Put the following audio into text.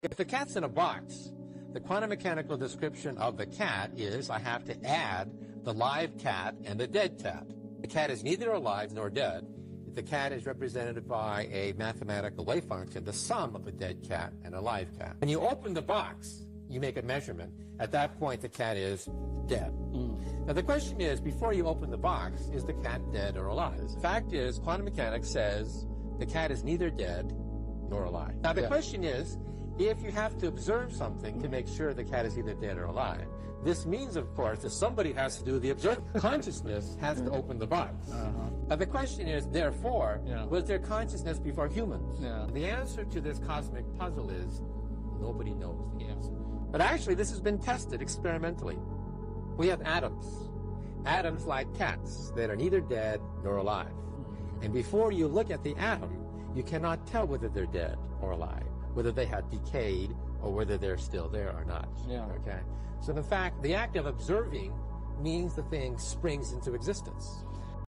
If the cat's in a box, the quantum mechanical description of the cat is I have to add the live cat and the dead cat. The cat is neither alive nor dead. The cat is represented by a mathematical wave function, the sum of a dead cat and a live cat. When you open the box, you make a measurement. At that point, the cat is dead. Mm. Now, the question is, before you open the box, is the cat dead or alive? The fact is, quantum mechanics says the cat is neither dead nor alive. Now, the yeah. question is, if you have to observe something to make sure the cat is either dead or alive, this means, of course, that somebody has to do the observe. Consciousness has to open the box. Uh-huh. Now, the question is, therefore, yeah. was there consciousness before humans? Yeah. The answer to this cosmic puzzle is nobody knows the answer. But actually, this has been tested experimentally. We have atoms. Atoms like cats that are neither dead nor alive. Mm-hmm. And before you look at the atom, you cannot tell whether they're dead or alive, whether they have decayed or whether they're still there or not. Yeah. Okay. So in fact, the act of observing means the thing springs into existence.